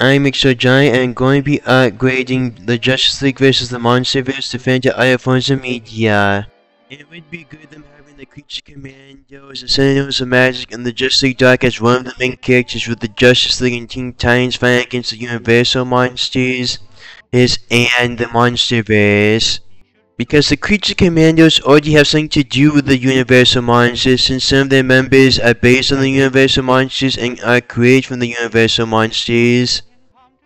I'm Giant and I'm going to be upgrading the Justice League versus the to other forms of media. It would be good them having the Creature Commandos, the Sentinels of Magic, and the Justice League Dark as one of the main characters with the Justice League and Teen Titans fighting against the Universal Monsters is and the Monsterverse. Because the Creature Commandos already have something to do with the Universal Monsters since some of their members are based on the Universal Monsters and are created from the Universal Monsters.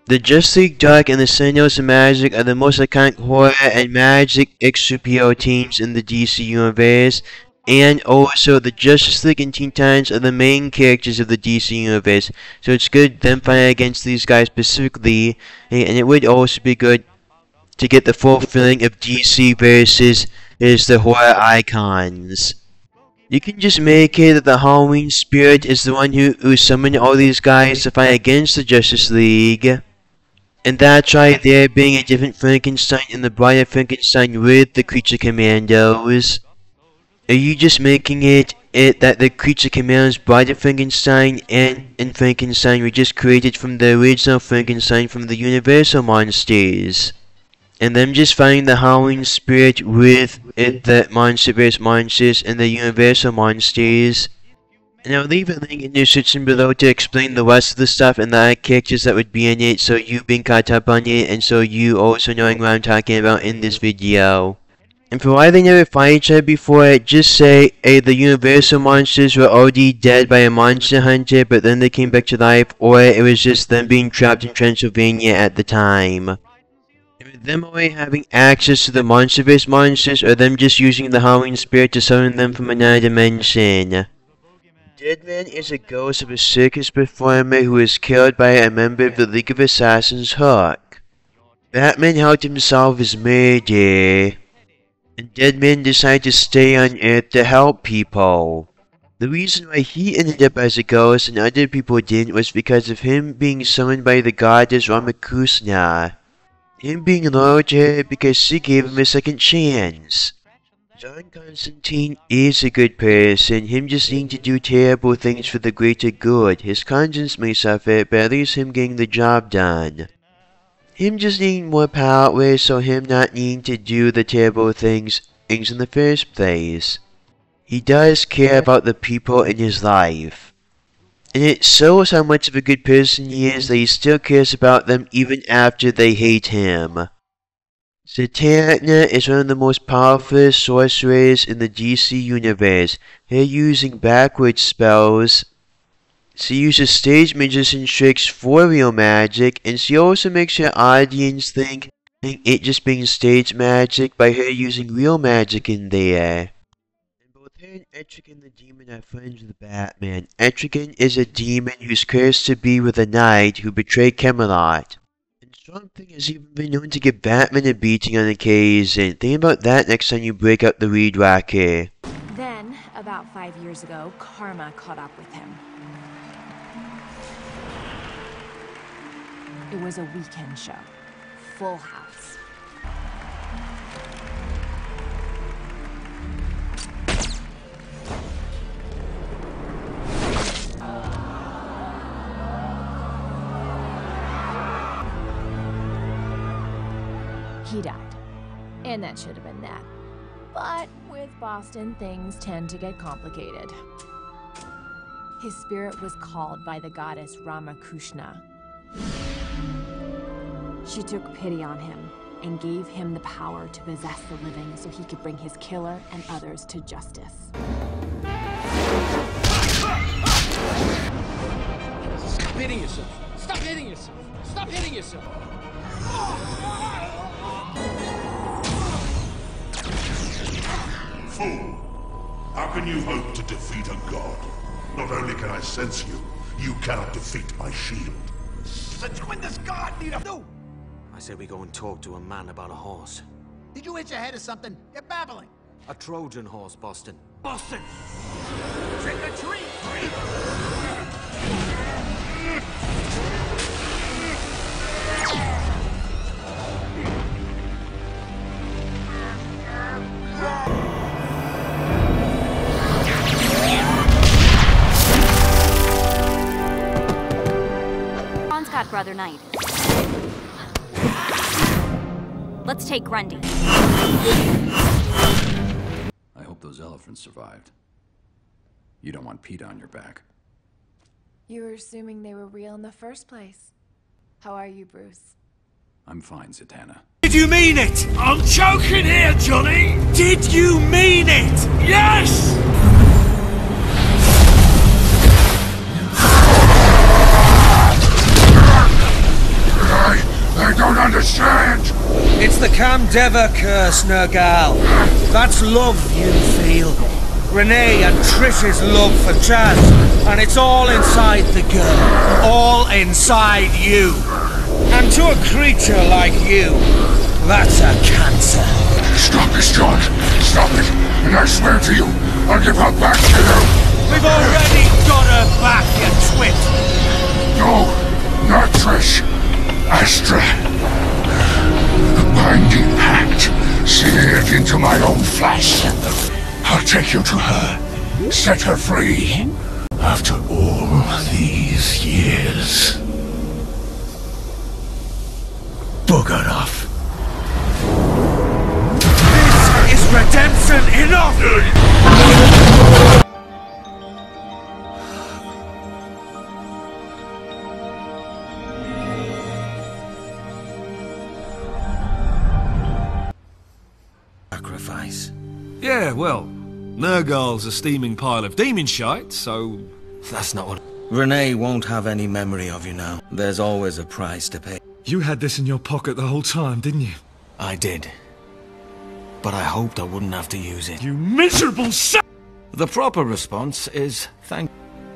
The Justice League Dark and the Sentinels of Magic are the most iconic horror and magic superhero teams in the DC Universe, and also the Justice League and Teen Titans are the main characters of the DC Universe, so it's good them fighting against these guys specifically, eh, and it would also be good to get the full feeling of DC versus is the horror icons. You can just make it that the Halloween spirit is the one who, who summoned all these guys to fight against the Justice League. And that's right there being a different Frankenstein in the brighter Frankenstein with the Creature Commandos. Are you just making it it that the Creature Commandos Bride Frankenstein and, and Frankenstein were just created from the original Frankenstein from the Universal Monsters? and them just finding the Halloween spirit with it, the Monsterverse monsters and the Universal monsters. And I'll leave a link in the description below to explain the rest of the stuff and the characters that would be in it so you being caught up on it and so you also knowing what I'm talking about in this video. And for why they never fought each other before, just say, hey, the Universal monsters were already dead by a monster hunter but then they came back to life or it was just them being trapped in Transylvania at the time them already having access to the Monsterverse monsters, or them just using the Halloween spirit to summon them from another dimension. Deadman is a ghost of a circus performer who was killed by a member of the League of Assassins, Hook. Batman helped him solve his murder, and Deadman decided to stay on Earth to help people. The reason why he ended up as a ghost and other people didn't was because of him being summoned by the goddess Rama Kushna. Him being loyal to her because she gave him a second chance. John Constantine is a good person, him just needing to do terrible things for the greater good. His conscience may suffer, but at least him getting the job done. Him just needing more power, so him not needing to do the terrible things, things in the first place. He does care about the people in his life. And it shows how much of a good person he is that he still cares about them even after they hate him. Zatanna is one of the most powerful sorcerers in the DC universe. Her using backwards spells. She uses stage magician tricks for real magic, and she also makes her audience think it just being stage magic by her using real magic in there. And both her and Etrigan the demon are friends with Batman. Etrigan is a demon who's cursed to be with a knight who betrayed Camelot. And Swamp Thing has even been known to give Batman a beating on occasion. Think about that next time you break up the Weed Whacker. Then, about five years ago, Karma caught up with him. It was a weekend show. Full house. And that should have been that. But with Boston, things tend to get complicated. His spirit was called by the goddess Rama Kushna. She took pity on him and gave him the power to possess the living so he could bring his killer and others to justice. Stop hitting yourself! Stop hitting yourself! Stop hitting yourself! Fool! How can you hope to defeat a god? Not only can I sense you, you cannot defeat my shield. Since when does God need a... No! I say we go and talk to a man about a horse. Did you hit your head or something? You're babbling. A Trojan horse, Boston. Boston! Trick or treat! Other night. Let's take Grundy. I hope those elephants survived. You don't want Pete on your back. You were assuming they were real in the first place. How are you, Bruce? I'm fine, Zatanna. Did you mean it? I'm choking here, Johnny! Did you mean it? Yes! Understand. It's the Kamadeva curse, Nergal. That's love you feel. Renee and Trish's love for Chas. And it's all inside the girl. All inside you. And to a creature like you, that's a cancer. Stop this, John. Stop it. And I swear to you, I'll give her back to you. We've already got her back, you twit. No, not Trish. Astra. A binding pact, seared into my own flesh. I'll take you to her, set her free. After all these years. Bugger off. This is redemption enough! Nergal's a steaming pile of demon shite, so That's not what. Renee won't have any memory of you now. There's always a price to pay. you had this in your pocket the whole time, didn't you? I did. But I hoped I wouldn't have to use it. You miserable sa- The proper response is thank.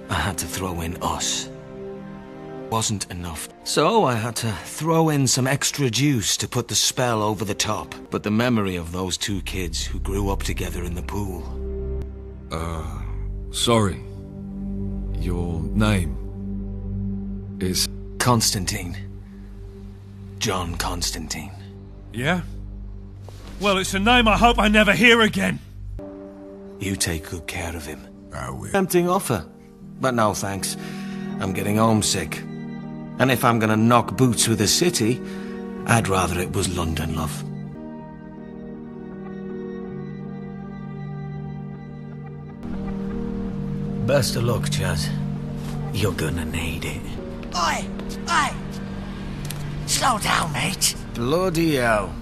I had to throw in us. Wasn't enough. So I had to throw in some extra juice to put the spell over the top. But the memory of those two kids who grew up together in the pool. Uh, sorry. Your name is. Constantine. John Constantine. Yeah? Well, it's a name I hope I never hear again. You take good care of him. I will. Tempting offer. But no thanks. I'm getting homesick. And if I'm gonna knock boots with a city, I'd rather it was London, love. Best of luck, Chas. You're gonna need it. Oi! Oi! Slow down, mate. Bloody hell.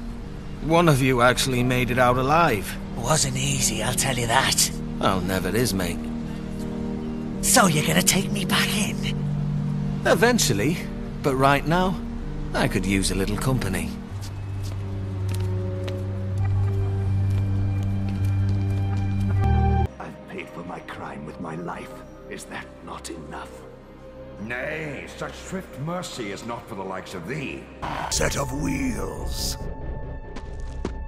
One of you actually made it out alive. Wasn't easy, I'll tell you that. Well, never is, mate. So you're gonna take me back in? Eventually. But right now, I could use a little company. Life. Is that not enough? Nay, such swift mercy is not for the likes of thee. Set of wheels.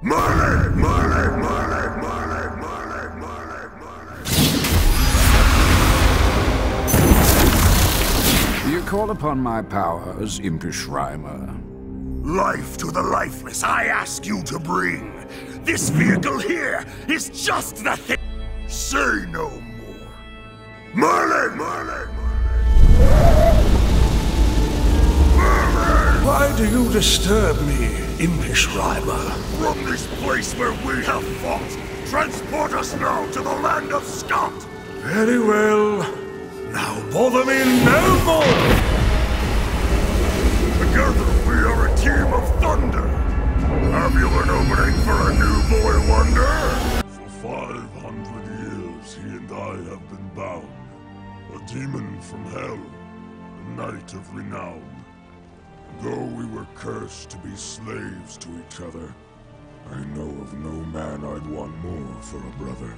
Marley! Marley! Marley! Marley! Marley! Marley! Marley! You call upon my powers, impish rhymer. Life to the lifeless, I ask you to bring. This vehicle here is just the thing. Say no more. Marley! Marley! Why do you disturb me, impish rhymer? From this place where we have fought, transport us now to the land of Scott. Very well. Now bother me no more! Together we are a team of thunder. Have you an opening for a new boy wonder? For five hundred years, he and I have been bound. A demon from hell, a knight of renown. Though we were cursed to be slaves to each other, I know of no man I'd want more for a brother.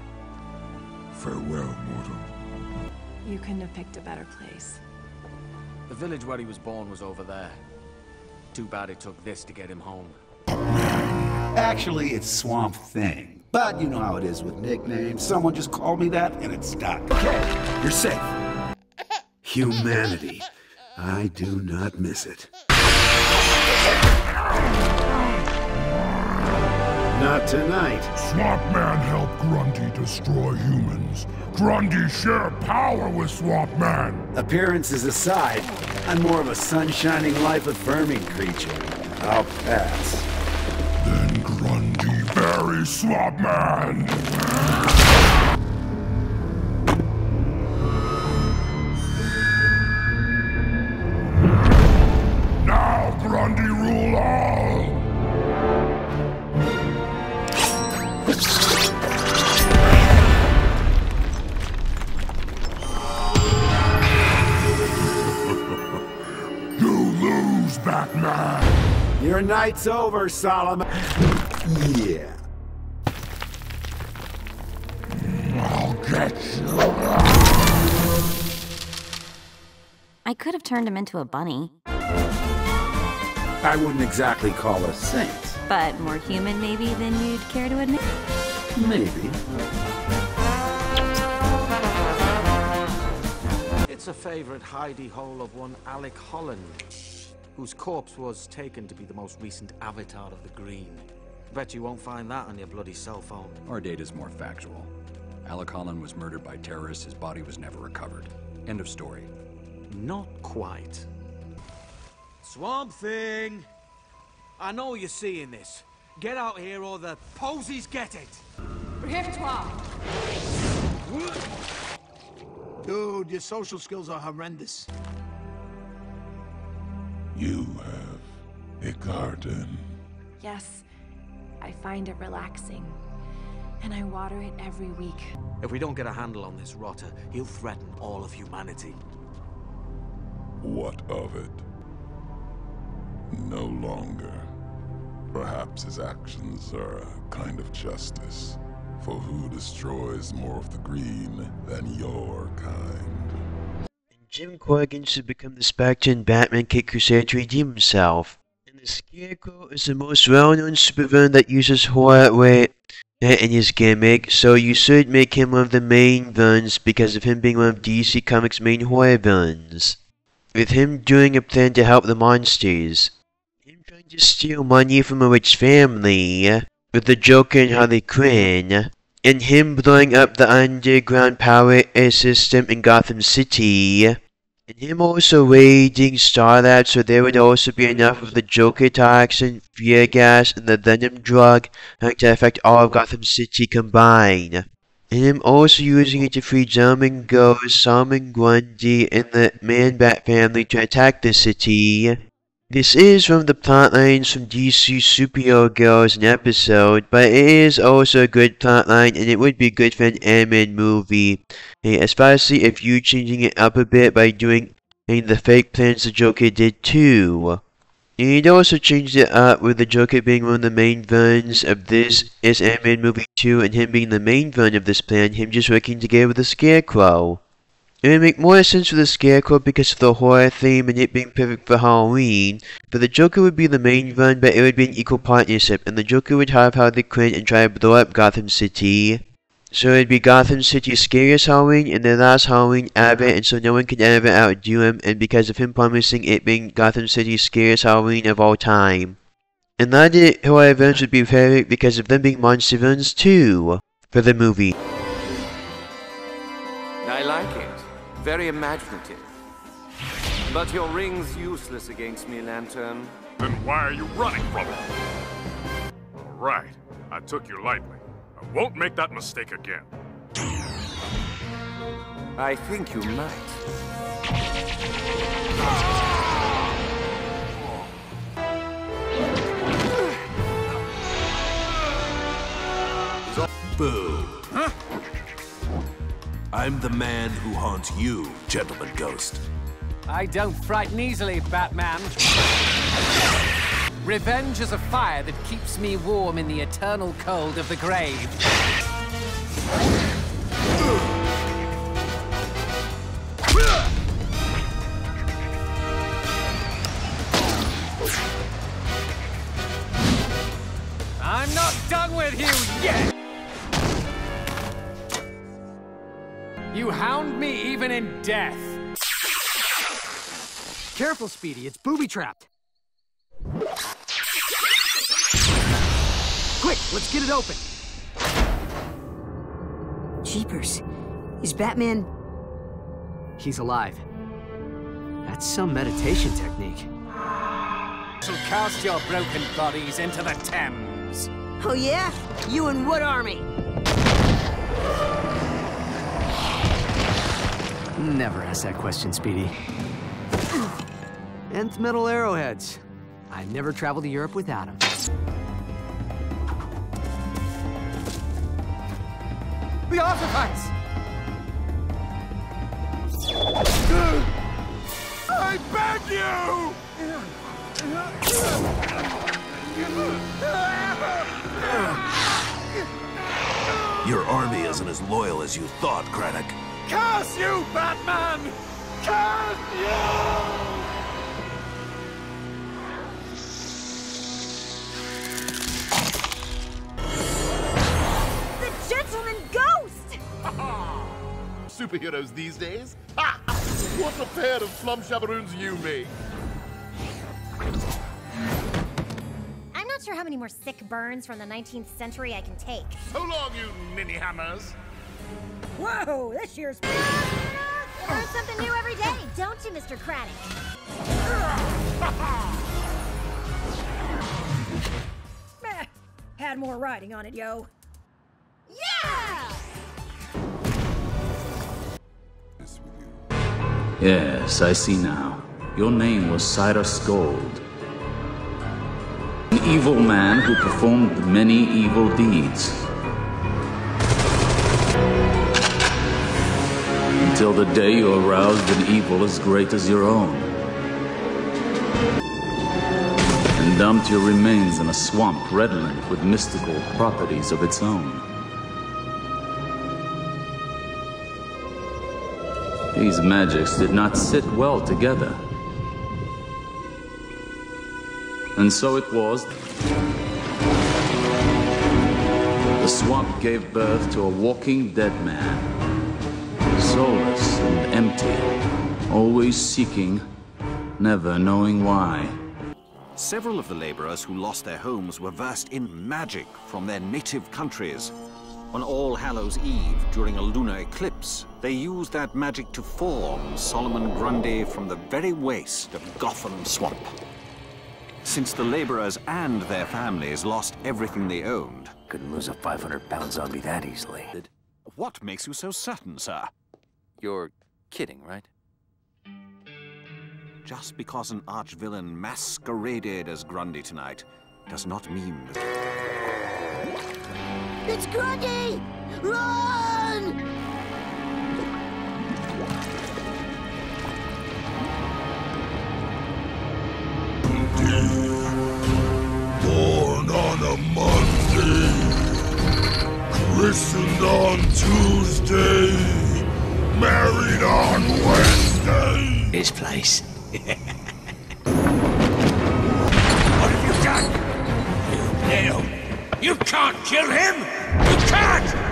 Farewell, mortal. You couldn't have picked a better place. The village where he was born was over there. Too bad it took this to get him home. Actually, it's Swamp Thing. But you know how it is with nicknames. Someone just called me that, and it stuck. Okay, you're safe. Humanity. I do not miss it. Not tonight. Swamp Man helped Grundy destroy humans. Grundy shared power with Swamp Man. Appearances aside, I'm more of a sun-shining, life-affirming creature. I'll pass. Then Grundy buries Swamp Your night's over, Solomon. Yeah. I'll get you. I could have turned him into a bunny, I wouldn't exactly call a saint. but more human maybe than you'd care to admit. Maybe. It's a favourite hidey hole of one Alec Holland, whose corpse was taken to be the most recent avatar of the Green. Bet you won't find that on your bloody cell phone. Our data's more factual. Alec Holland was murdered by terrorists. His body was never recovered. End of story. Not quite. Swamp Thing! I know you're seeing this. Get out here or the posies get it! Dude, your social skills are horrendous. You have a garden. Yes, I find it relaxing. And I water it every week. If we don't get a handle on this rotter, he'll threaten all of humanity. What of it? No longer. Perhaps his actions are a kind of justice. For who destroys more of the green than your kind? Jim Corrigan should become the Spectre and Batman Kid Crusader to redeem himself. And the Scarecrow is the most well-known supervillain that uses horror in his gimmick, so you should make him one of the main villains because of him being one of DC Comics' main horror villains. With him doing a plan to help the monsters. Him trying to steal money from a rich family, with the Joker and Harley Quinn, and him blowing up the underground power air system in Gotham City, and him also raiding Starlab so there would also be enough of the Joker toxin, fear gas, and the venom drug to affect all of Gotham City combined. And him also using it to free Gentleman Ghost, Solomon Grundy, and the Man-Bat family to attack the city. This is from the plotlines from DC Superhero Girls an episode, but it is also a good plotline and it would be good for an animated movie, eh, especially if you changing it up a bit by doing eh, the fake plans the Joker did too. And you'd also changed it up with the Joker being one of the main villains of this is animated movie too, and him being the main villain of this plan, him just working together with the Scarecrow. It would make more sense for the Scarecrow because of the horror theme and it being perfect for Halloween, but the Joker would be the main villain, but it would be an equal partnership, and the Joker would have Harley Quinn and try to blow up Gotham City. So it'd be Gotham City's scariest Halloween and the last Halloween ever, and so no one could ever outdo him, and because of him promising it being Gotham City's scariest Halloween of all time. And that it, horror villains would be perfect because of them being monster villains too, for the movie. Very imaginative. But your ring's useless against me, Lantern. Then why are you running from it? All right, I took you lightly. I won't make that mistake again. I think you might. Boo. I'm the man who haunts you, Gentleman Ghost. I don't frighten easily, Batman. Revenge is a fire that keeps me warm in the eternal cold of the grave. Careful, Speedy, it's booby trapped. Quick, let's get it open. Jeepers. Is Batman... He's alive. That's some meditation technique. Shall cast your broken bodies into the Thames. Oh yeah? You and what army? Never ask that question, Speedy. Nth metal arrowheads. I've never traveled to Europe without them. The artifacts! I beg you! Your army isn't as loyal as you thought, Krennic. Curse you, Batman! Curse you! Superheroes these days? Ha! What a pair of flum shabbaroons you make! I'm not sure how many more sick burns from the 19th century I can take. So long, you ninny hammers! Whoa, this year's... Ah, ah, learn something new every day, don't you, Mr. Craddock? Meh. Had more riding on it, yo. Yes, I see now. Your name was Cyrus Gold. An evil man who performed many evil deeds. Until the day you aroused an evil as great as your own. And dumped your remains in a swamp redolent with mystical properties of its own. These magics did not sit well together. And so it was. The swamp gave birth to a walking dead man. Soulless and empty. Always seeking, never knowing why. Several of the laborers who lost their homes were versed in magic from their native countries. On All Hallows Eve, during a lunar eclipse, they used that magic to form Solomon Grundy from the very waste of Gotham Swamp. Since the laborers and their families lost everything they owned... Couldn't lose a 500-pound zombie that easily. What makes you so certain, sir? You're kidding, right? Just because an arch-villain masqueraded as Grundy tonight does not mean that... It's Grundy! Run! Born on a Monday, christened on Tuesday, married on Wednesday. This place. What have you done? You nailed. You can't kill him! You can't!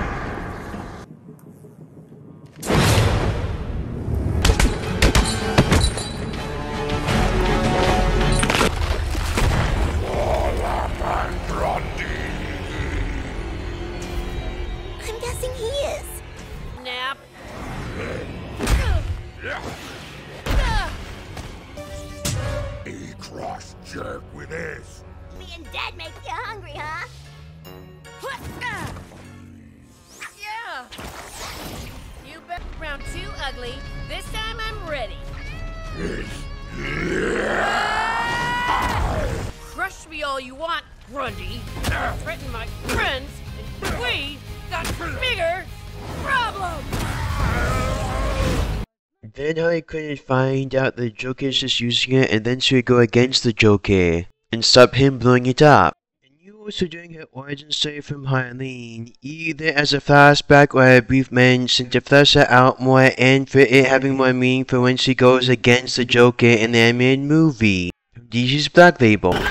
Then Harley couldn't find out the Joker's just using it and then she would go against the Joker and stop him blowing it up. And you also doing her origin story from Harleen, either as a flashback or a brief mention to flesh her out more and for it having more meaning for when she goes against the Joker in the animated movie. From DC's Black Label. Right,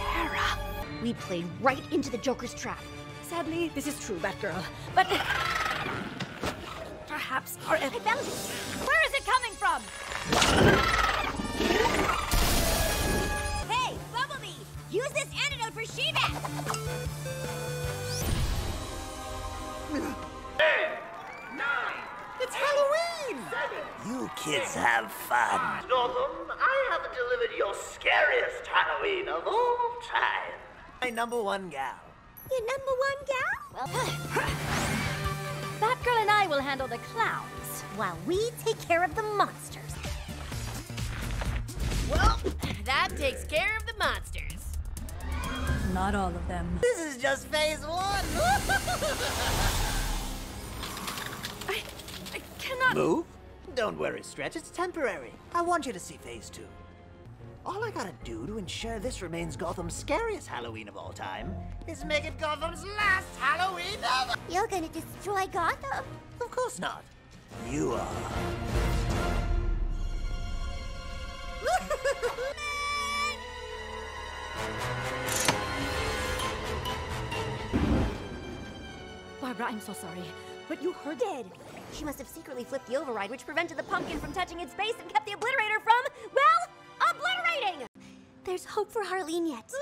Hera. We played right into the Joker's trap. Sadly, this is true, Batgirl. But Perhaps our I found it. Where is it coming from? Hey, Bumblebee! Use this antidote for Sheevac! Ten, nine, it's Halloween! You kids have fun. Northam, I have delivered your scariest Halloween of all time. My number one gal. Your number one gal? Well, Batgirl and I will handle the clowns, while we take care of the monsters. Well, that takes care of the monsters. Not all of them. This is just phase one. I, I cannot move. Don't worry, Stretch. It's temporary. I want you to see phase two. All I gotta do to ensure this remains Gotham's scariest Halloween of all time is make it Gotham's last Halloween ever. You're gonna destroy Gotham. Of course not. You are. Barbara, I'm so sorry. But you heard Dead. She must have secretly flipped the override, which prevented the pumpkin from touching its base and kept the obliterator from, well, obliterating! There's hope for Harleen yet.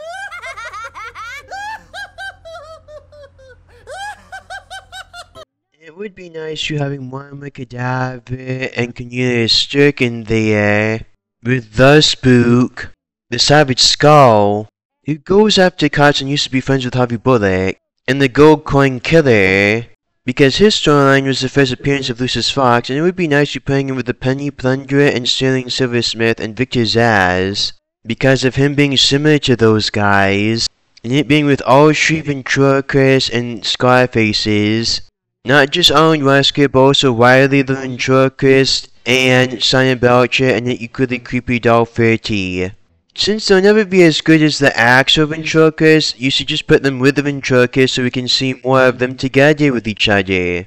It would be nice you having one Moira Cadaver and Cornelius Stirk in there with the spook, the Savage Skull, who goes after and used to be friends with Harvey Bullock, and the Gold Coin Killer, because his storyline was the first appearance of Lucius Fox, and it would be nice you playing him with the Penny Plunderer and Sterling Silversmith and Victor Zsasz, because of him being similar to those guys, and it being with all Street ventriloquists and Scarfaces, not just Alan Wesker, but also Wiley the ventriloquist and Simon Belcher and the equally creepy Doll 30. Since they'll never be as good as the actual ventriloquists, you should just put them with the ventriloquists so we can see more of them together with each other.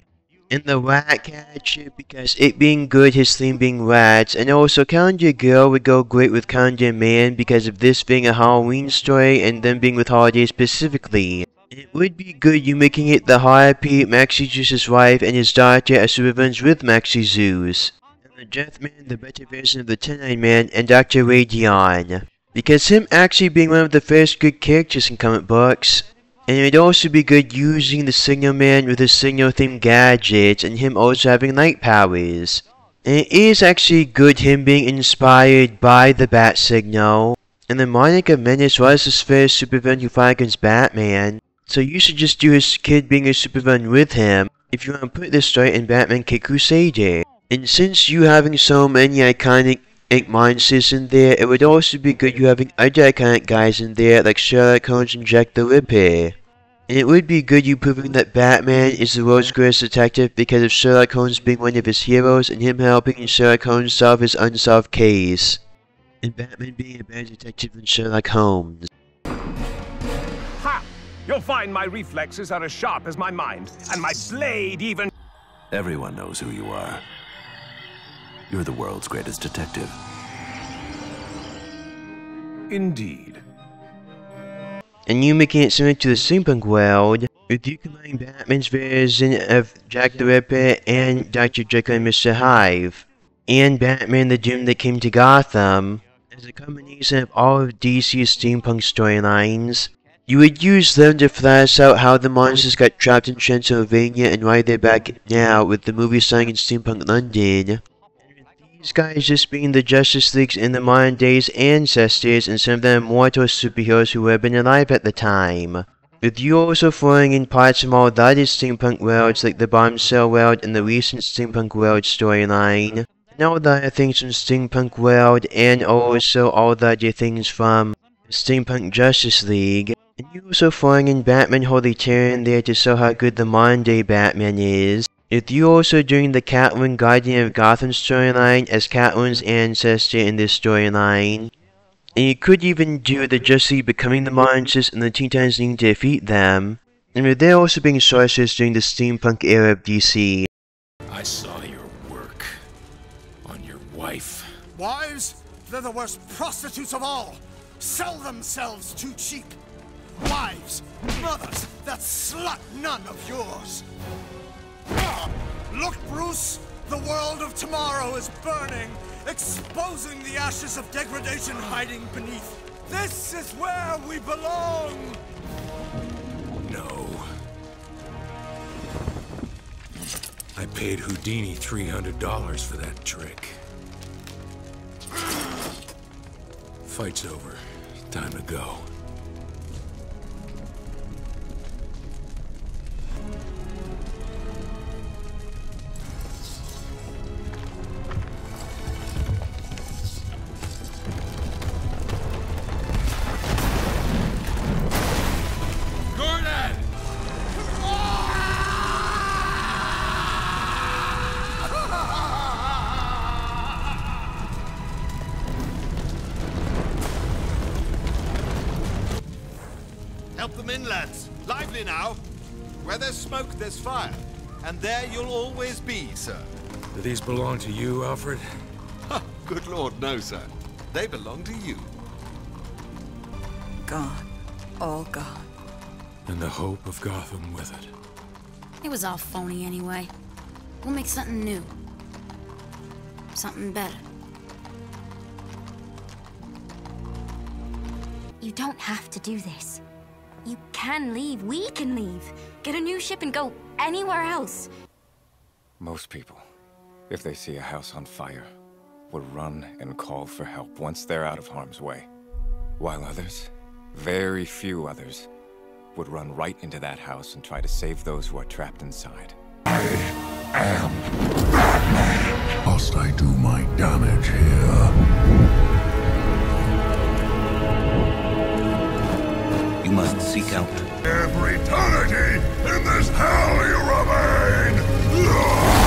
And the Rat Catcher, because it being good, his theme being rats, and also Calendar Girl would go great with Calendar Man because of this being a Halloween story and them being with holidays specifically. It would be good you making it the Harpy, Maxie Zeus's wife, and his daughter as supervillains with Maxie Zeus. And the Deathman, the better version of the Ten-Eyed Man, and Dr. Radion. Because him actually being one of the first good characters in comic books. And it would also be good using the Signal Man with his signal-themed gadgets, and him also having light powers. And it is actually good him being inspired by the Bat Signal. And the Monica Menace was his first supervillain who fought against Batman. So you should just do his kid being a supervillain with him if you want to put this story in Batman Kid Crusader. And since you having so many iconic monsters in there, it would also be good you having other iconic guys in there like Sherlock Holmes and Jack the Ripper. And it would be good you proving that Batman is the world's greatest detective because of Sherlock Holmes being one of his heroes and him helping Sherlock Holmes solve his unsolved case. And Batman being a better detective than Sherlock Holmes. Ha! You'll find my reflexes are as sharp as my mind, and my blade even... Everyone knows who you are. You're the world's greatest detective. Indeed. And you making it similar to the steampunk world, with you combining Batman's version of Jack the Ripper and Dr. Jekyll and Mr. Hyde, and Batman the Doom that came to Gotham, as a combination of all of DC's steampunk storylines, you would use them to flesh out how the monsters got trapped in Transylvania and why they're back now with the movie starring in steampunk London. These guys just being the Justice League's in the modern day's ancestors and some of them immortal superheroes who have been alive at the time. With you also throwing in parts from all the other steampunk worlds like the Bombshell world and the recent steampunk world storyline. All the other things from steampunk world and also all the other things from steampunk Justice League. And you also throwing in Batman Holy Terror in there to show how good the modern day Batman is. With you also doing the Catwoman Guardian of Gotham storyline as Catwoman's ancestor in this storyline. And you could even do the Justice League becoming the monsters and the Teen Titans needing to defeat them. And with there also being sorcerers during the steampunk era of DC. I saw your work on your wife. Wives? They're the worst prostitutes of all. Sell themselves too cheap. Wives, mothers, that slut none of yours. Look, Bruce! The world of tomorrow is burning, exposing the ashes of degradation hiding beneath. This is where we belong! No. I paid Houdini $300 for that trick. Fight's over. Time to go. These belong to you, Alfred? Good lord, no, sir. They belong to you. Gone. All gone. And the hope of Gotham with it. It was all phony anyway. We'll make something new. Something better. You don't have to do this. You can leave. We can leave. Get a new ship and go anywhere else. Most people, if they see a house on fire, would run and call for help once they're out of harm's way. While others, very few others, would run right into that house and try to save those who are trapped inside. I am Batman. Must I do my damage here? You must seek out. Every eternity in this hell you remain!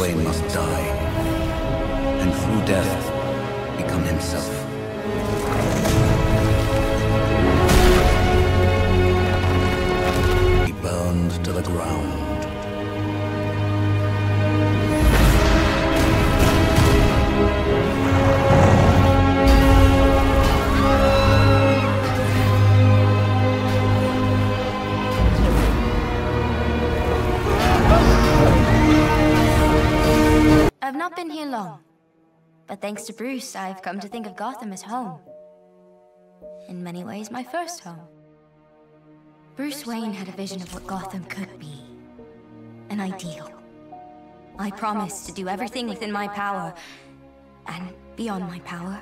Bruce must die. And through death, become himself. Be burned to the ground. I've not been here long. But thanks to Bruce, I've come to think of Gotham as home. In many ways, my first home. Bruce Wayne had a vision of what Gotham could be. An ideal. I promise to do everything within my power, and beyond my power,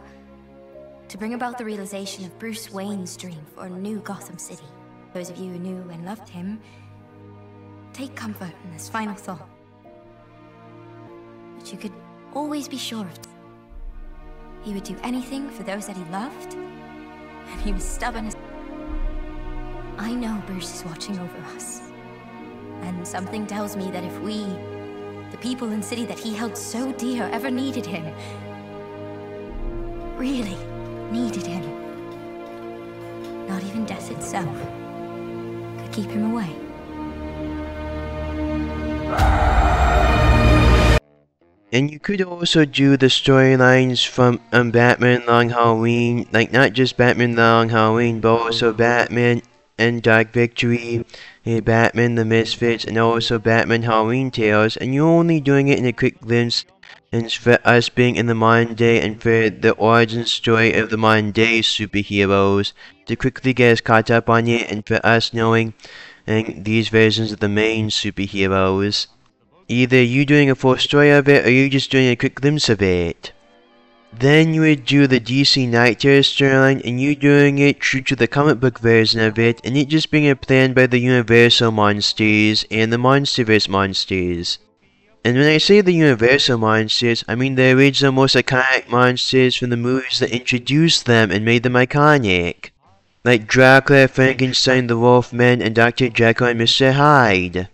to bring about the realization of Bruce Wayne's dream for a new Gotham City. Those of you who knew and loved him, take comfort in this final thought. You could always be sure of. He would do anything for those that he loved, and he was stubborn as. I know Bruce is watching over us. And something tells me that if we, the people in city that he held so dear, ever needed him, really needed him, not even death itself could keep him away. And you could also do the storylines from um, Batman Long Halloween, like not just Batman Long Halloween, but also Batman and Dark Victory, and Batman the Misfits, and also Batman Halloween Tales, and you're only doing it in a quick glimpse, and for us being in the modern day, and for the origin story of the modern day superheroes, to quickly get us caught up on it, and for us knowing and these versions of the main superheroes. Either you doing a full story of it, or you just doing a quick glimpse of it. Then you would do the DC Knight Terror storyline, and you doing it true to the comic book version of it, and it just being planned by the Universal monsters and the Monsterverse monsters. And when I say the Universal monsters, I mean the original most iconic monsters from the movies that introduced them and made them iconic. Like Dracula, Frankenstein, the Wolfman, and Dr. Jekyll and Mr. Hyde.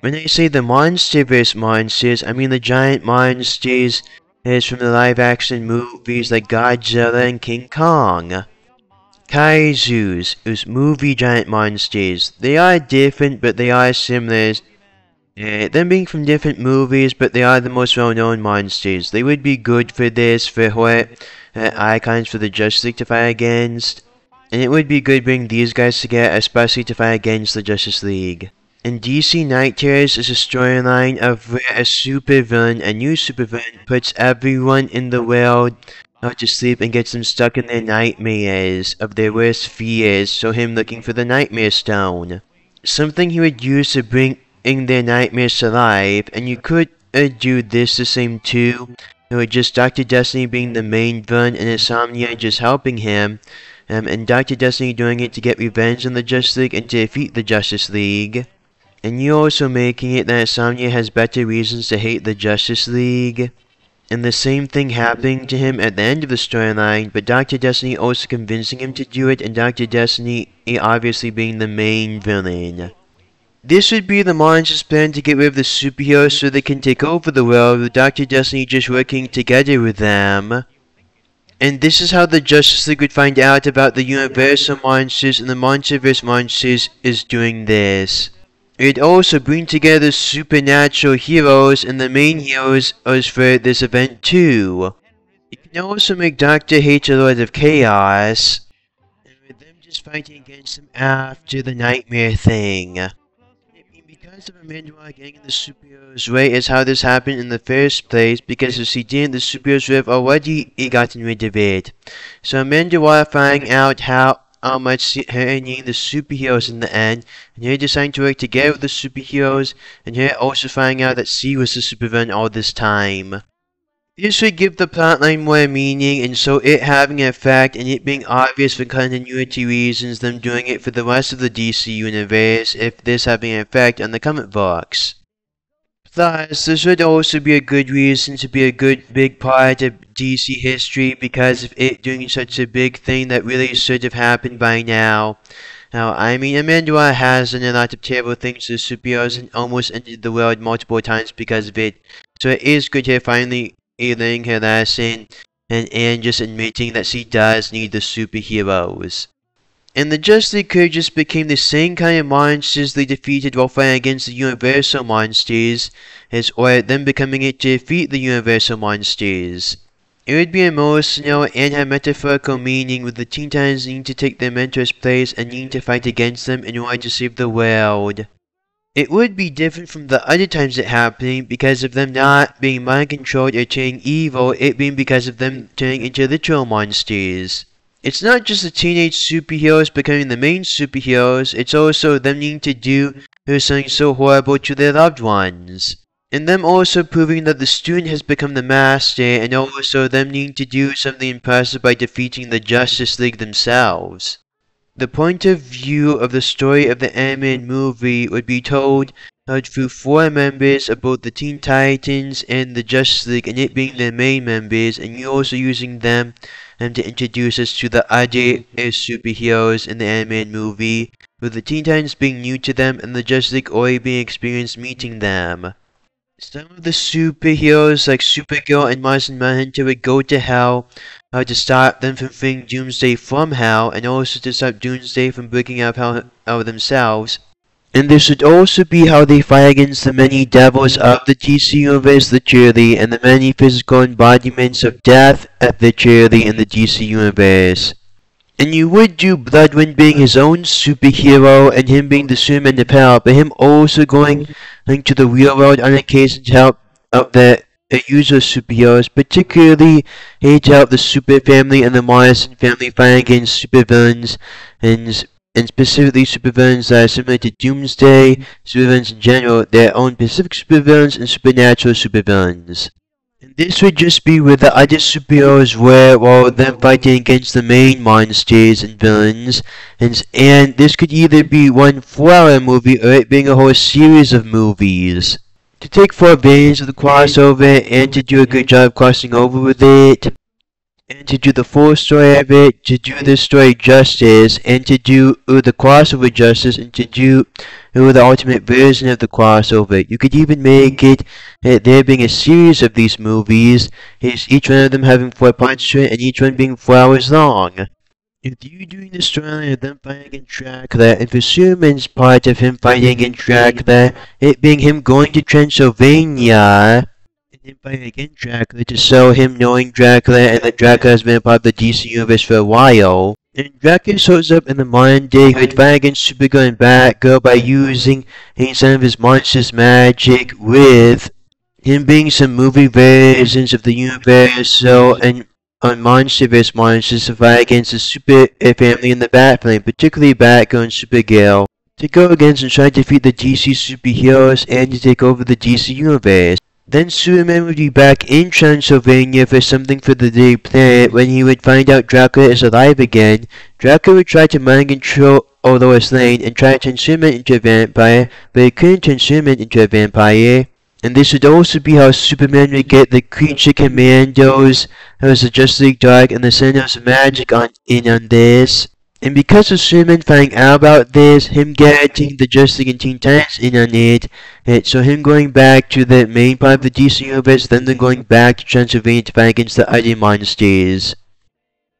When I say the Monsterverse monsters, I mean the giant monsters as from the live action movies like Godzilla and King Kong. Kaijus, those movie giant monsters. They are different, but they are similar. Uh, them being from different movies, but they are the most well-known monsters. They would be good for this, for what uh, icons for the Justice League to fight against. And it would be good bringing these guys together, especially to fight against the Justice League. And DC Knight Terrors is a storyline of where a supervillain, a new supervillain, puts everyone in the world to sleep and gets them stuck in their nightmares of their worst fears, so him looking for the Nightmare Stone. Something he would use to bring in their nightmares to life, and you could uh, do this the same too, with just Dr. Destiny being the main villain and Insomnia just helping him, um, and Dr. Destiny doing it to get revenge on the Justice League and to defeat the Justice League. And you also making it that Insomnia has better reasons to hate the Justice League. And the same thing happening to him at the end of the storyline, but Dr. Destiny also convincing him to do it, and Dr. Destiny obviously being the main villain. This would be the Monsters' plan to get rid of the superheroes so they can take over the world, with Dr. Destiny just working together with them. And this is how the Justice League would find out about the Universal Monsters and the Monsterverse Monsters is doing this. It also brings together supernatural heroes and the main heroes for this event too. It can also make Doctor H a Lord of Chaos, and with them just fighting against him after the Nightmare thing. Because of Amanda Waller getting the superheroes way is how this happened in the first place, because if she didn't, the superheroes would have already gotten rid of it. So Amanda Waller finding out how how much her needing the superheroes in the end, and her deciding to work together with the superheroes, and her also finding out that she was the supervillain all this time. This would give the plotline more meaning, and so it having an effect, and it being obvious for continuity reasons, them doing it for the rest of the DC universe, if this having an effect on the comic books. Thus, this would also be a good reason to be a good big part of DC history because of it doing such a big thing that really should have happened by now. Now, I mean, Amanda has done a lot of terrible things to superheroes and almost ended the world multiple times because of it. So it is good to finally learning her lesson and, and just admitting that she does need the superheroes. And the Justice League could just became the same kind of monsters they defeated while fighting against the Universal Monsters, as or them becoming it to defeat the Universal Monsters. It would be emotional and have metaphorical meaning with the Teen Titans needing to take their mentor's place and needing to fight against them in order to save the world. It would be different from the other times it happened because of them not being mind controlled or turning evil, it being because of them turning into literal monsters. It's not just the teenage superheroes becoming the main superheroes, it's also them needing to do something so horrible to their loved ones. And them also proving that the student has become the master, and also them needing to do something impressive by defeating the Justice League themselves. The point of view of the story of the animated movie would be told uh, through four members of both the Teen Titans and the Justice League, and it being their main members, and you also using them and to introduce us to the idea other superheroes in the animated movie, with the Teen Titans being new to them and the Justice League already being experienced meeting them. Some of the superheroes like Supergirl and Martian Manhunter would go to Hell uh, to stop them from freeing Doomsday from Hell and also to stop Doomsday from breaking out of Hell themselves. And this would also be how they fight against the many devils of the DC Universe literally, and the many physical embodiments of death at literally in the DC Universe. And you would do Bloodwind being his own superhero and him being the Superman of Hell, but him also going into the real world on occasion to help out the usual superheroes, particularly he to help the Super Family and the Morrison family fight against supervillains and and specifically supervillains that are similar to Doomsday, supervillains in general, their own specific supervillains and supernatural supervillains. And this would just be where the other superheroes were while them fighting against the main monsters and villains, and, and this could either be one four-hour movie or it being a whole series of movies. To take full advantage of the crossover and to do a good job crossing over with it, and to do the full story of it, to do the story justice, and to do the crossover justice, and to do the ultimate version of the crossover. You could even make it uh, there being a series of these movies, each one of them having four parts to it, and each one being four hours long. If you doing the storyline of them fighting against Dracula, and for part of him fighting against Dracula, it being him going to Transylvania, fighting against Dracula to show him knowing Dracula and that Dracula has been a part of the DC universe for a while. And Dracula shows up in the modern day to fight against Supergirl and Batgirl by using some of his monstrous magic with him being some movie versions of the universe so and on Monsterverse monsters to fight against the Super uh, Family and the Bat Family, particularly Batgirl and Supergirl, to go against and try to defeat the DC superheroes and to take over the DC universe. Then Superman would be back in Transylvania for something for the Daily Planet when he would find out Dracula is alive again. Dracula would try to mind control Lois Lane and try to turn Superman into a vampire, but he couldn't turn Superman into a vampire. And this would also be how Superman would get the creature commandos, that was the Justice League Dark, and the Sentinels of Magic on in on this. And because of Superman finding out about this, him getting the Justice League and Teen Titans in on it, it, so him going back to the main part of the DC Universe, then they're going back to Transylvania to fight against the other monsters.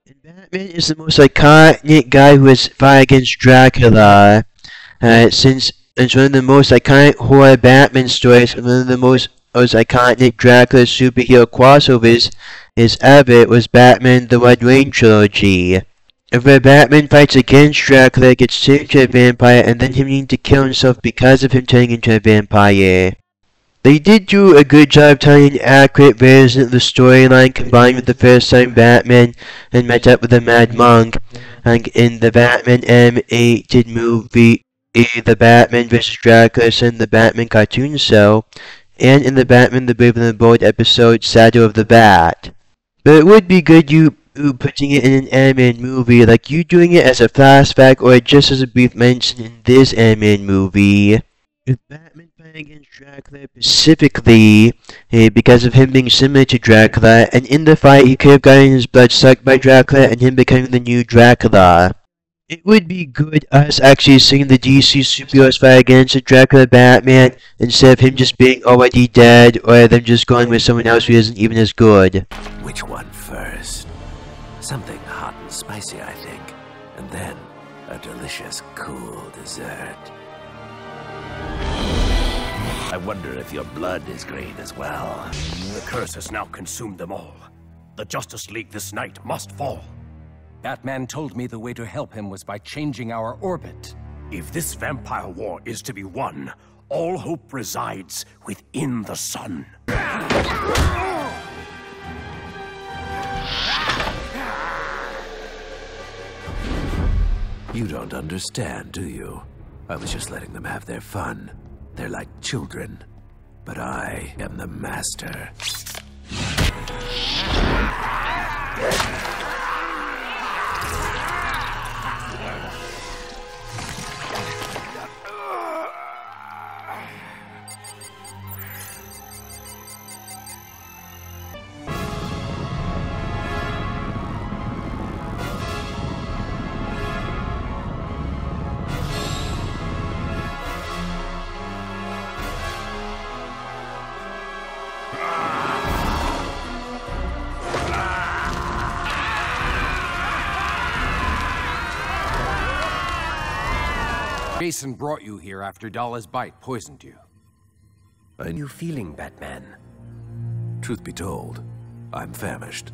And Batman is the most iconic guy who has fought against Dracula, uh, since it's one of the most iconic horror Batman stories, and one of the most, most iconic Dracula superhero crossovers is ever was Batman the Red Rain trilogy. Where Batman fights against Dracula, gets turned into a vampire, and then him needing to kill himself because of him turning into a vampire. They did do a good job telling an accurate version of the storyline combined with the first time Batman and met up with the Mad Monk, and in the Batman animated movie the Batman vs. Dracula and the Batman cartoon show, and in the Batman the Brave and the Bold episode Shadow of the Bat. But it would be good you putting it in an animated movie, like you doing it as a flashback or just as a brief mention in this animated movie. Batman fighting against Dracula specifically, eh, because of him being similar to Dracula, and in the fight he could have gotten his blood sucked by Dracula and him becoming the new Dracula. It would be good us actually seeing the DC superheroes fight against the Dracula Batman instead of him just being already dead or them just going with someone else who isn't even as good. Which one first? Something hot and spicy, I think. And then a delicious, cool dessert. I wonder if your blood is green as well. The curse has now consumed them all. The Justice League this night must fall. Batman told me the way to help him was by changing our orbit. If this vampire war is to be won, all hope resides within the sun. You don't understand, do you? I was just letting them have their fun. They're like children. But I am the master. Jason brought you here after Dala's bite poisoned you. Are you feeling, Batman? Truth be told, I'm famished.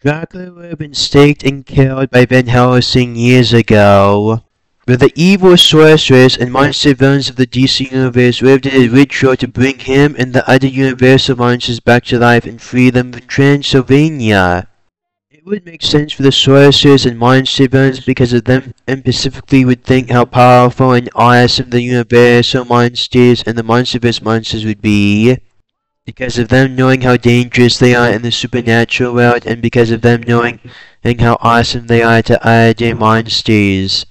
Dracula would have been staked and killed by Van Helsing years ago. But the evil sorceress and monster villains of the DC Universe would have did a ritual to bring him and the other Universal monsters back to life and free them from Transylvania would make sense for the sorcerers and villains because of them and specifically would think how powerful and awesome the universal monsters and the monsterverse monsters would be. Because of them knowing how dangerous they are in the supernatural world and because of them knowing and how awesome they are to other monsters.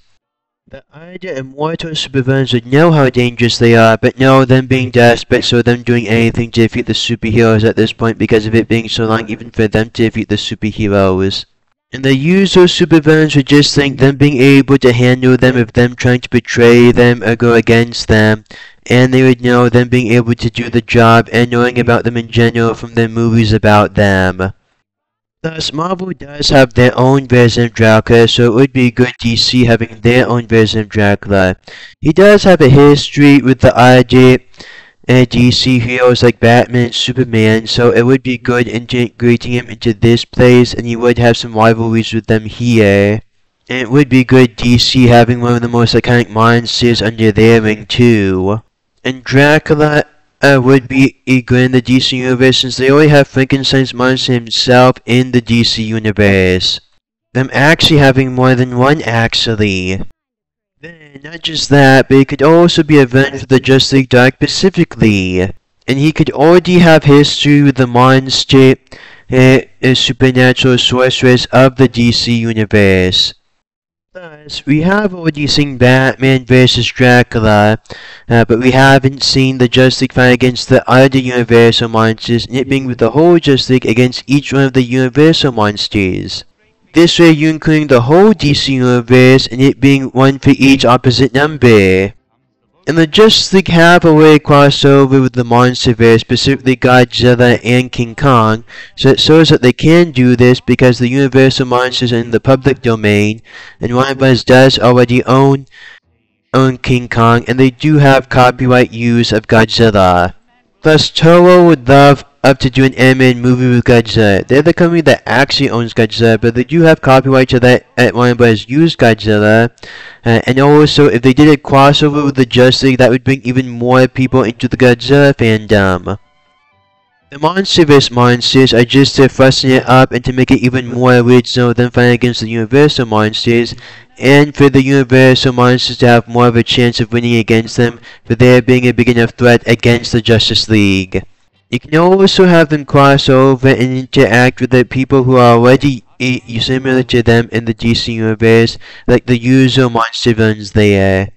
The other immortal supervillains would know how dangerous they are, but know them being desperate, so them doing anything to defeat the superheroes at this point because of it being so long even for them to defeat the superheroes. And the usual supervillains would just think them being able to handle them if them trying to betray them or go against them, and they would know them being able to do the job and knowing about them in general from their movies about them. Thus, Marvel does have their own version of Dracula, so it would be good DC having their own version of Dracula. He does have a history with the idea and DC heroes like Batman and Superman, so it would be good integrating him into this place, and you would have some rivalries with them here. And it would be good DC having one of the most iconic monsters under their wing too. And Dracula uh, would be equal in the DC universe since they already have Frankenstein's monster himself in the DC universe. Them actually having more than one actually. Then, not just that, but it could also be a villain for the Justice League Dark specifically. And he could already have history with the monster uh, supernatural sorceress of the DC Universe. Thus, we have already seen Batman vs. Dracula, uh, but we haven't seen the Justice League fight against the other Universal monsters, and it being with the whole Justice League against each one of the Universal monsters. This way you including the whole DC Universe, and it being one for each opposite number. And the Justice League already crossover with the Monsterverse, specifically Godzilla and King Kong, so it shows that they can do this because the Universal Monsters are in the public domain, and Warner Bros. does already own, own King Kong, and they do have copyright use of Godzilla. Thus, Toho would love up to do an animated movie with Godzilla. They're the company that actually owns Godzilla, but they do have copyright to that at Warner Bros. use Godzilla. Uh, and also, if they did a crossover with the Justice League, that would bring even more people into the Godzilla fandom. The Monsterverse monsters are just to freshen it up and to make it even more original than fighting against the Universal monsters, and for the Universal monsters to have more of a chance of winning against them, for there being a big enough threat against the Justice League. You can also have them cross over and interact with the people who are already similar to them in the DC Universe, like the usual monster villains there.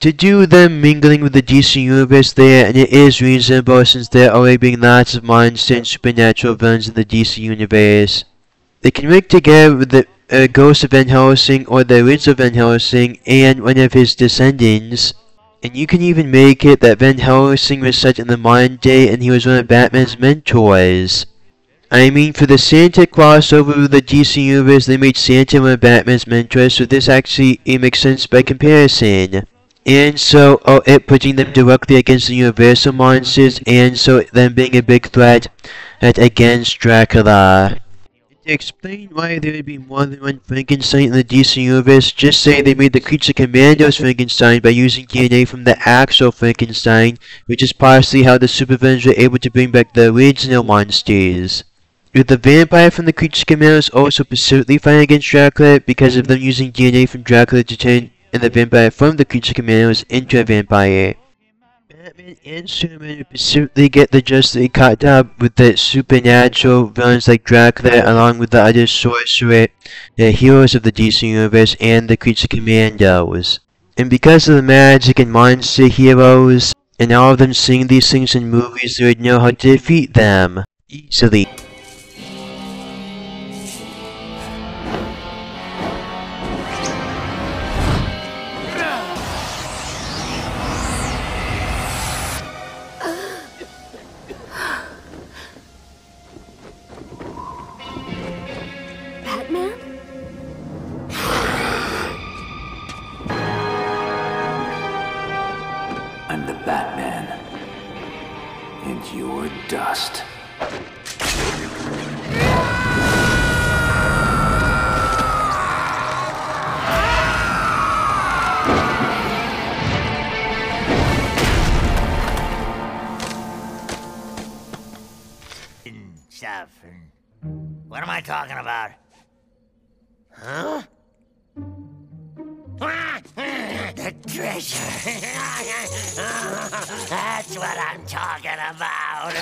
To do them mingling with the DC Universe there, and it is reasonable since there are already being lots of monster and supernatural villains in the DC Universe. They can work together with the uh, Ghost of Van Helsing or the original Van Helsing and one of his descendants. And you can even make it that Van Helsing was set in the modern day and he was one of Batman's mentors. I mean, for the Santa crossover with the DC Universe, they made Santa one of Batman's mentors, so this actually makes sense by comparison. And so, oh, it putting them directly against the Universal monsters, and so them being a big threat at against Dracula. To explain why there would be more than one Frankenstein in the DC Universe, just say they made the creature Commandos Frankenstein by using DNA from the actual Frankenstein, which is partially how the supervillains were able to bring back the original monsters. With the vampire from the creature Commandos also specifically fighting against Dracula because of them using DNA from Dracula to turn and the vampire from the creature commandos into a vampire. Batman and Superman specifically get the Justice League caught up with the supernatural villains like Dracula along with the other sorcerer, the heroes of the DC Universe and the creature commandos. And because of the magic and monster heroes, and all of them seeing these things in movies, they would know how to defeat them easily.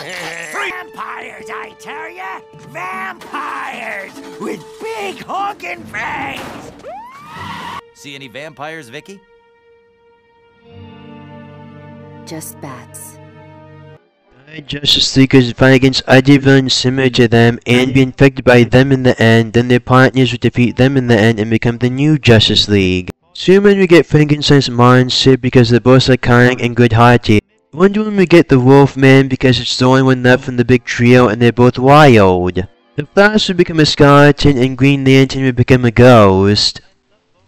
Vampires, I tell ya! Vampires! With big honking fangs! See any vampires, Vicki? Just bats. Justice Leaguers fight against other villains similar to them and be infected by them in the end, then their partners would defeat them in the end and become the new Justice League. Superman we get Frankenstein's mindset because they're both iconic and good-hearted. Wonder Woman we get the Wolfman because it's the only one left from the big trio and they're both wild. The Flash would become a skeleton and Green Lantern would become a ghost.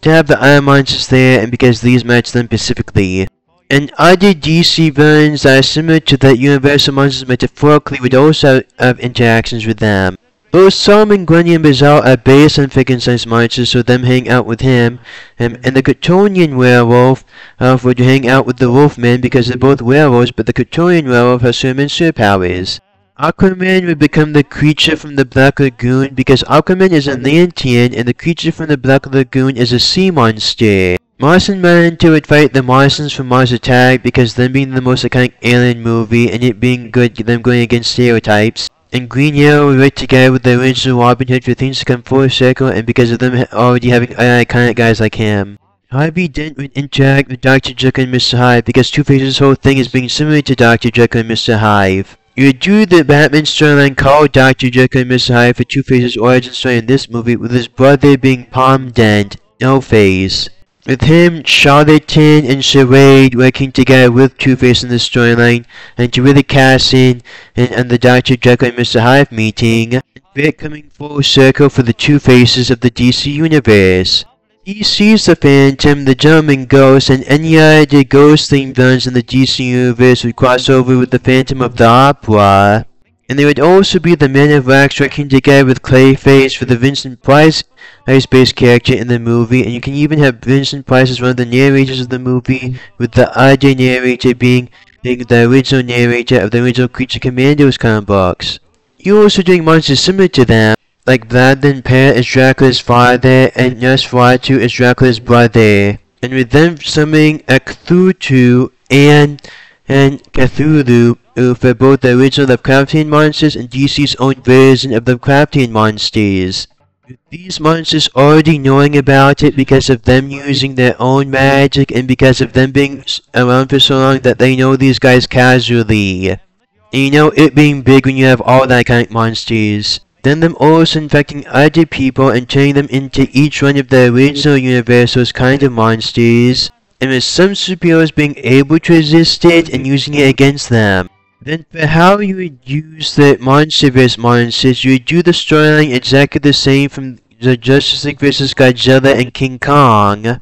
To have the Iron Monsters there and because these match them specifically. And other DC villains that are similar to the Universal Monsters metaphorically would also have interactions with them. Both Grundy, and Bizarro are based on Frankenstein's monsters, so them hang out with him. Um, and the Kryptonian werewolf uh, would hang out with the Wolfman because they're both werewolves, but the Kryptonian werewolf has certain superpowers. Aquaman would become the creature from the Black Lagoon because Aquaman is an Atlantean and the creature from the Black Lagoon is a sea monster. Martian Manhunter would fight the Martians from Mars Attack because them being the most iconic alien movie and it being good them going against stereotypes. And Green Arrow would work together with the original Robin Hood for things to come full circle and because of them already having iconic guys like him. Harvey Dent would interact with Dr. Jekyll and Mr. Hyde because Two-Face's whole thing is being similar to Dr. Jekyll and Mr. Hyde. You would do the Batman storyline called Dr. Jekyll and Mr. Hyde for Two-Face's origin story in this movie with his brother being Paul Dent, No-Face. With him, Charlatan and Charade working together with Two-Face in the storyline, and to really cast in and, and the Dr. Jekyll and Mr. Hyde meeting, it coming full circle for the Two Faces of the DC Universe. He sees the Phantom, the Gentleman Ghost, and any other ghost-themed villains in the DC Universe would cross over with the Phantom of the Opera. And there would also be the Men of Wax working together with Clayface for the Vincent Price ice-based character in the movie, and you can even have Vincent Price as one of the narrators of the movie, with the other narrator being, being the original narrator of the original Creature Commandos comic books. You're also doing monsters similar to them, like Vlad the Impaler is Dracula's father, and Nosferatu is Dracula's brother. And with them summoning Cthulhu and and Cthulhu for both the original Lovecraftian monsters and DC's own version of Lovecraftian monsters. With these monsters already knowing about it because of them using their own magic and because of them being around for so long that they know these guys casually. And you know, it being big when you have all that kind of monsters. Then them also infecting other people and turning them into each one of the original Universal's kind of monsters. And with some superheroes being able to resist it and using it against them. Then for how you would use the Monsterverse monsters, you would do the storyline exactly the same from the Justice League vs. Godzilla and King Kong.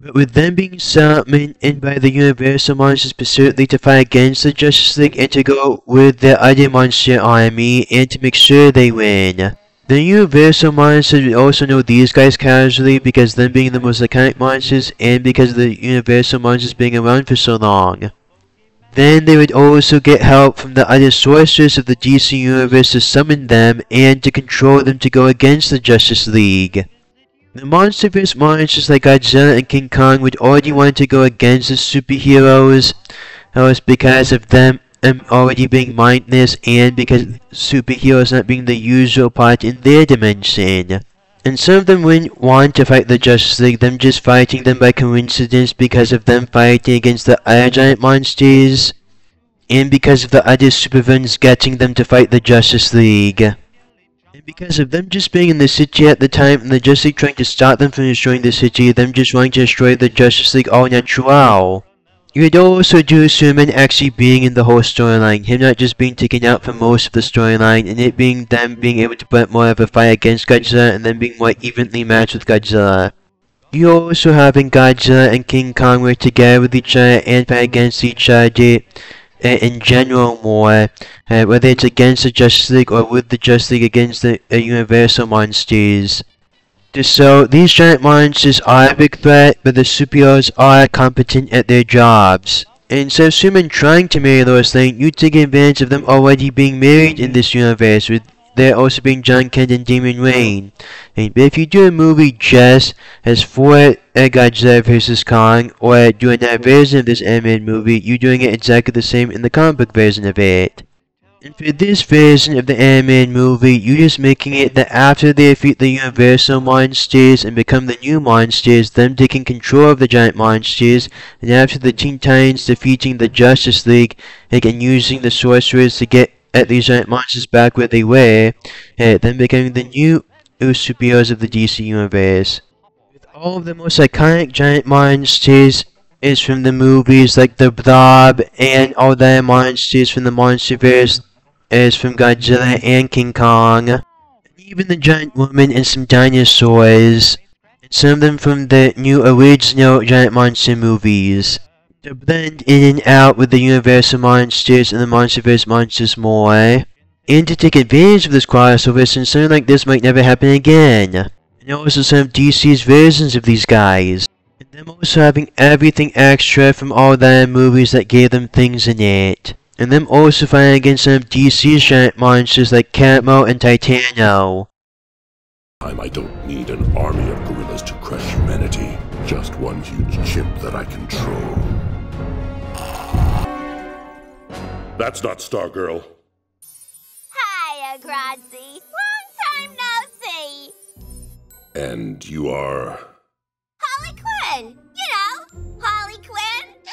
But with them being summoned in by the Universal Monsters specifically to fight against the Justice League and to go with the other monster army and to make sure they win. The Universal Monsters would also know these guys casually because them being the most iconic monsters and because the Universal Monsters being around for so long. Then they would also get help from the other sorcerers of the DC Universe to summon them and to control them to go against the Justice League. The Monsterverse monsters like Godzilla and King Kong would already want to go against the superheroes that was because of them um, already being mindless and because superheroes not being the usual part in their dimension. And some of them wouldn't want to fight the Justice League, them just fighting them by coincidence because of them fighting against the other giant monsters, and because of the other supervillains getting them to fight the Justice League. And because of them just being in the city at the time and the Justice League trying to stop them from destroying the city, them just wanting to destroy the Justice League all natural. You would also do Superman actually being in the whole storyline, him not just being taken out for most of the storyline, and it being them being able to put more of a fight against Godzilla and then being more evenly matched with Godzilla. You also having Godzilla and King Kong work together with each other and fight against each other uh, in general more, uh, whether it's against the Justice League or with the Justice League against the uh, Universal monsters. So, these giant monsters are a big threat, but the superheroes are competent at their jobs. And so Superman trying to marry Lois Lane, you take advantage of them already being married in this universe, with there also being Jon Kent and Damian Wayne. And but if you do a movie just as for Godzilla vs. Kong, or doing that version of this animated movie, you're doing it exactly the same in the comic book version of it. And for this version of the animated movie, you're just making it that after they defeat the Universal monsters and become the new monsters, them taking control of the giant monsters, and after the Teen Titans defeating the Justice League, again using the sorcerers to get at these giant monsters back where they were, uh, then becoming the new superheroes of the DC Universe. With all of the most iconic giant monsters is from the movies like the Blob and all the monsters from the Monsterverse is from Godzilla and King Kong. Even the giant woman and some dinosaurs. And some of them from the new original giant monster movies. To blend in and out with the Universal monsters and the Monsterverse monsters more. And to take advantage of this crossover since something like this might never happen again. And also some of DC's versions of these guys. And them also having everything extra from all the movies that gave them things in it. and them also fighting against some of DC's giant monsters like Chemo and Titano. I don't need an army of gorillas to crush humanity. Just one huge chimp that I control. That's not Stargirl. Hiya, Grazi. Long time no see. And you are... Harley Quinn.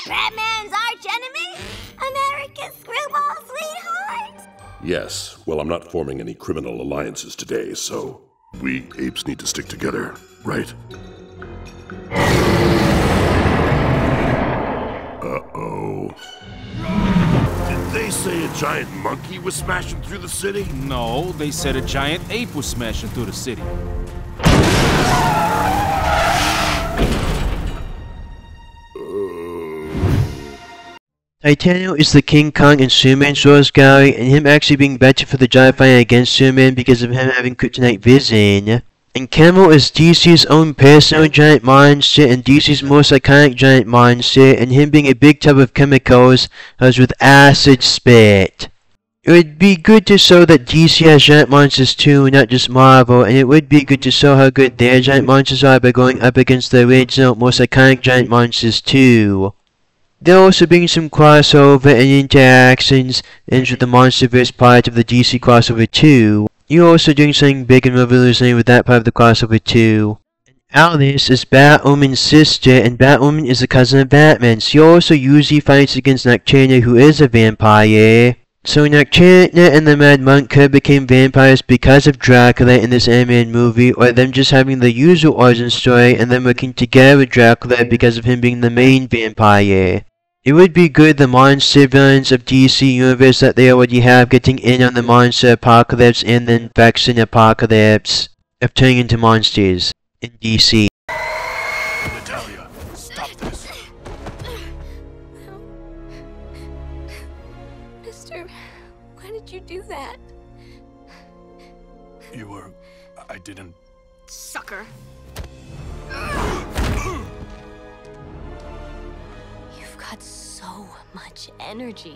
Batman's arch enemy. America's screwball sweetheart. Yes, well, I'm not forming any criminal alliances today, so we apes need to stick together, right? Uh-oh. Did they say a giant monkey was smashing through the city? No, they said a giant ape was smashing through the city. Titano is the King Kong and Superman source guy, and him actually being better for the giant fight against Superman because of him having kryptonite vision. And Chemo is DC's own personal giant monster and DC's most iconic giant monster, and him being a big tub of chemicals as with acid spit. It would be good to show that DC has giant monsters too, not just Marvel, and it would be good to show how good their giant monsters are by going up against the original, most iconic giant monsters too. There also being some crossover and interactions into the MonsterVerse part of the DC crossover too. You're also doing something big and revolutionary with that part of the crossover too. And Alice is Batwoman's sister, and Batwoman is a cousin of Batman. She also usually fights against Nocturna, who is a vampire. So Nocturna and the Mad Monk could became vampires because of Dracula in this animated movie, or them just having the usual origin story and then working together with Dracula because of him being the main vampire. It would be good the monster villains of DC Universe that they already have getting in on the monster apocalypse and the infection apocalypse of turning into monsters in DC. Natalia, stop this. Mister, why did you do that? You were... I didn't... Sucker. Much energy.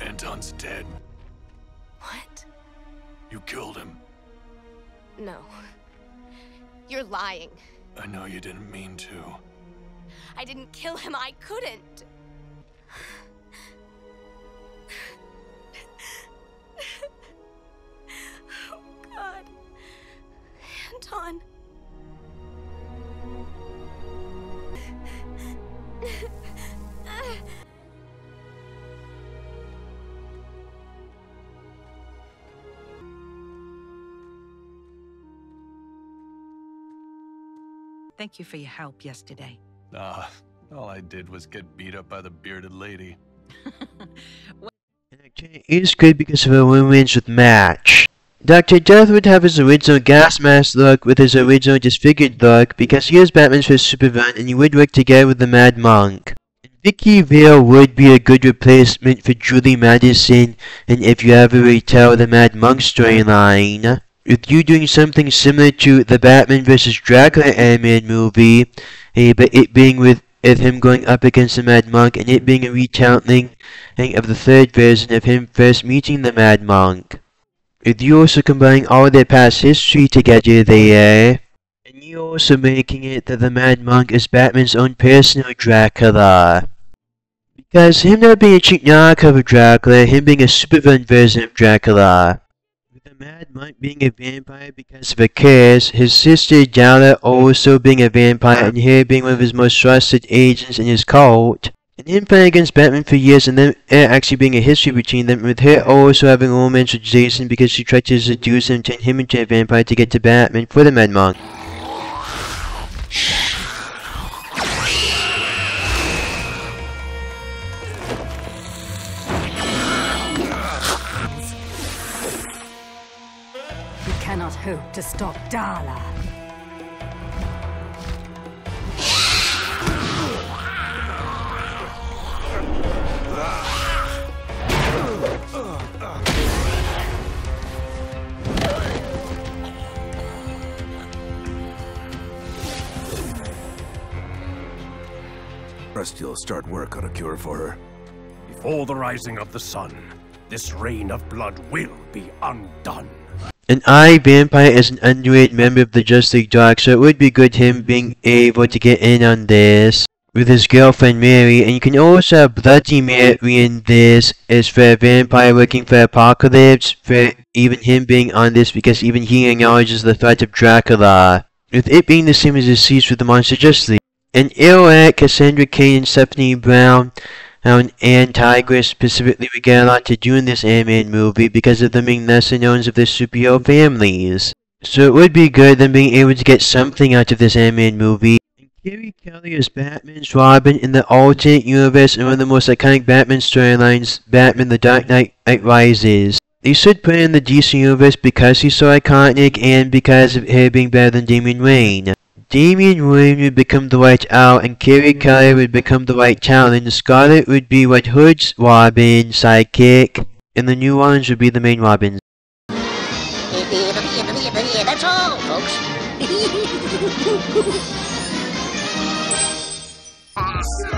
Anton's dead. What? You killed him. No. You're lying. I know you didn't mean to. I didn't kill him. I couldn't. Thank you for your help yesterday. Ah, all I did was get beat up by the bearded lady. well It is good because of a win-wins with Match. Dr. Death would have his original gas mask look with his original disfigured look because he is Batman's first supervillain and he would work together with the Mad Monk. And Vicki Vale would be a good replacement for Julie Madison and if you ever retell the Mad Monk storyline. With you doing something similar to the Batman vs. Dracula animated movie, eh, but it being with of him going up against the Mad Monk and it being a retelling of the third version of him first meeting the Mad Monk. With you also combining all their past history together there, and you also making it that the Mad Monk is Batman's own personal Dracula. Because him not being a cheap knockoff of Dracula, him being a supervillain version of Dracula. The Mad Monk being a vampire because of a curse, his sister Dala also being a vampire and her being one of his most trusted agents in his cult. And him fighting against Batman for years and then there actually being a history between them, with her also having a romance with Jason because she tried to seduce him, turn him into a vampire to get to Batman for the Mad Monk. Cannot hope to stop Dala. Trust you'll start work on a cure for her. Before the rising of the sun, this rain of blood will be undone. And I, Vampire, is an underrated member of the Just League Dark, so it would be good him being able to get in on this with his girlfriend Mary, and you can also have Bloody Mary in this as for a vampire working for Apocalypse, for even him being on this because even he acknowledges the threat of Dracula, with it being the same as the Siege with the Monster Just League. And Ill Cassandra Cain and Stephanie Brown Anne Tigress specifically we get a lot to do in this animated movie because of them being lesser known of the superhero families. So it would be good them being able to get something out of this animated movie. And Kelly is Batman's Robin in the alternate universe and one of the most iconic Batman storylines, Batman The Dark Knight Rises. They should put in the DC universe because he's so iconic and because of her being better than Damian Wayne. Damian Wayne would become the White Owl, and Carrie Kelly would become the White Talon, and Scarlet would be White Hood's Robin sidekick, and the new ones would be the main Robins. That's all, folks. Scary, scary.